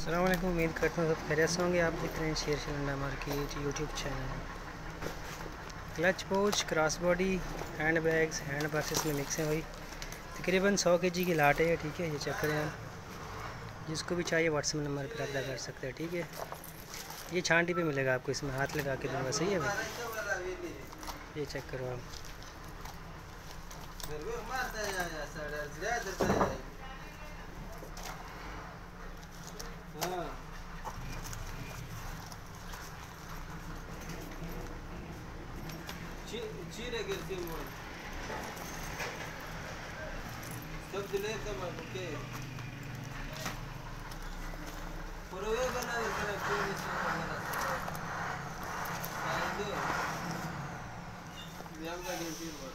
अल्लाम उम्मीद करता हूँ सब खैरियत होंगे। आप देख रहे हैं शेर cylinder market YouTube channel clutch pouch, cross body, hand bags, hand purses में मिक्स हैं भाई। तकरीबन सौ के जी की लाट है, ठीक है, ये चेक करें जिसको भी चाहिए व्हाट्सएप नंबर पर अप्लाई कर सकते हैं, ठीक है। ये छांटी पे मिलेगा आपको, इसमें हाथ लगा के दूँगा, सही है भाई। ये चेक करो आप हाँ मोड़ सब दिले तब ओके। परवे बना देता क्यों नहीं बना सकता दो। व्याम का गिरती मोड़